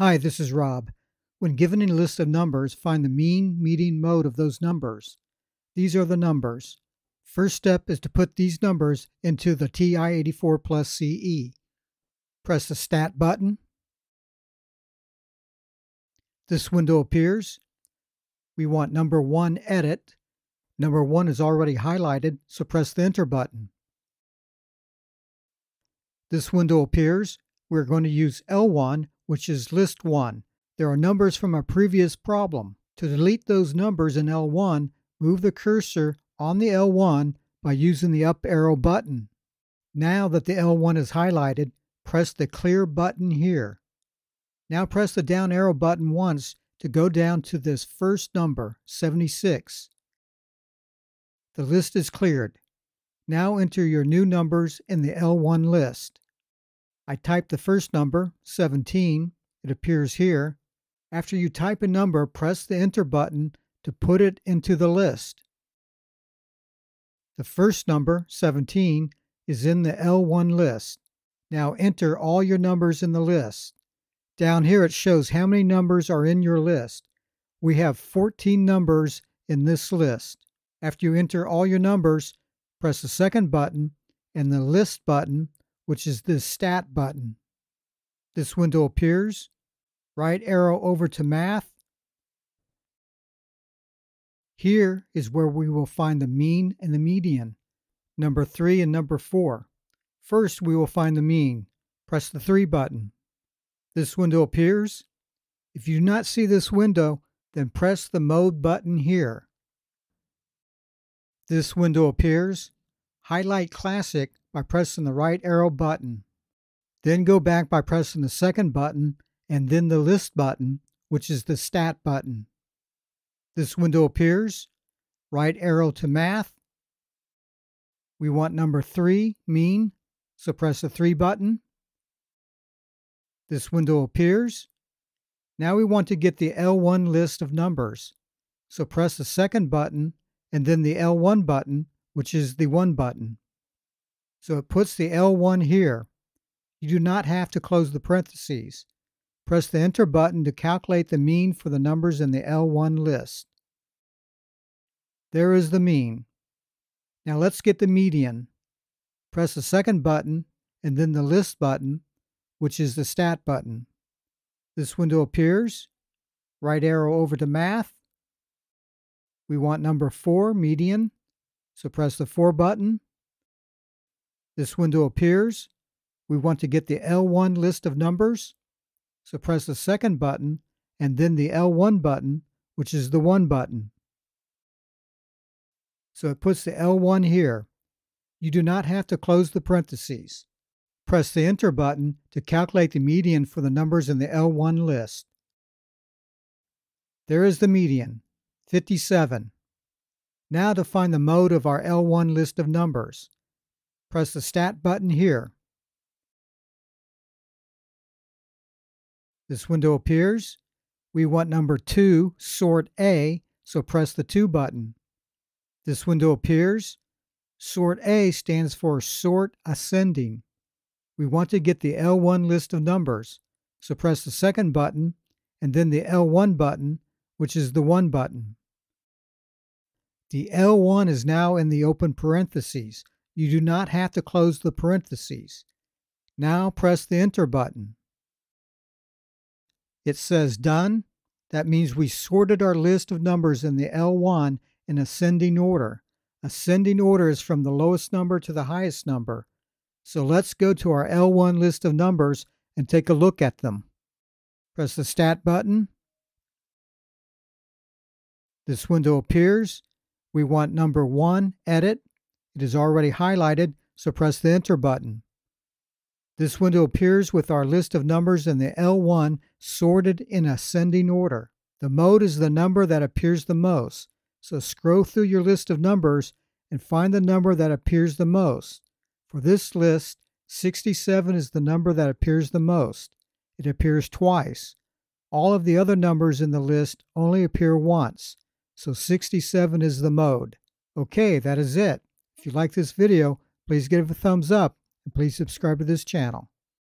Hi, this is Rob. When given a list of numbers, find the mean, median, mode of those numbers. These are the numbers. First step is to put these numbers into the TI-84 plus CE. Press the Stat button. This window appears. We want number 1 Edit. Number 1 is already highlighted, so press the Enter button. This window appears. We're going to use L1, which is List 1. There are numbers from a previous problem. To delete those numbers in L1, move the cursor on the L1 by using the up arrow button. Now that the L1 is highlighted, press the clear button here. Now press the down arrow button once to go down to this first number, 76. The list is cleared. Now enter your new numbers in the L1 list. I type the first number, 17. It appears here. After you type a number, press the Enter button to put it into the list. The first number, 17, is in the L1 list. Now enter all your numbers in the list. Down here it shows how many numbers are in your list. We have 14 numbers in this list. After you enter all your numbers, press the second button and the List button, which is this Stat button. This window appears. Right arrow over to Math here is where we will find the mean and the median, number 3 and number 4. First, we will find the mean. Press the 3 button. This window appears. If you do not see this window, then press the Mode button here. This window appears. Highlight Classic by pressing the right arrow button. Then go back by pressing the second button and then the List button, which is the Stat button. This window appears. Right arrow to math. We want number three, mean. So press the three button. This window appears. Now we want to get the L1 list of numbers. So press the second button and then the L1 button, which is the 1 button. So it puts the L1 here. You do not have to close the parentheses. Press the Enter button to calculate the mean for the numbers in the L1 list. There is the mean. Now let's get the median. Press the second button and then the List button, which is the Stat button. This window appears. Right arrow over to Math. We want number 4, median, so press the 4 button. This window appears. We want to get the L1 list of numbers. So press the second button and then the L1 button, which is the 1 button. So it puts the L1 here. You do not have to close the parentheses. Press the Enter button to calculate the median for the numbers in the L1 list. There is the median, 57. Now to find the mode of our L1 list of numbers. Press the Stat button here. This window appears. We want number 2, sort A, so press the 2 button. This window appears. Sort A stands for sort ascending. We want to get the L1 list of numbers, so press the second button and then the L1 button, which is the 1 button. The L1 is now in the open parentheses. You do not have to close the parentheses. Now press the Enter button. It says done. That means we sorted our list of numbers in the L1 in ascending order. Ascending order is from the lowest number to the highest number. So let's go to our L1 list of numbers and take a look at them. Press the Stat button. This window appears. We want number 1, Edit. It is already highlighted, so press the Enter button. This window appears with our list of numbers in the L1 sorted in ascending order. The mode is the number that appears the most, so scroll through your list of numbers and find the number that appears the most. For this list, 67 is the number that appears the most. It appears twice. All of the other numbers in the list only appear once, so 67 is the mode. Okay, that is it. If you like this video, please give it a thumbs up and please subscribe to this channel.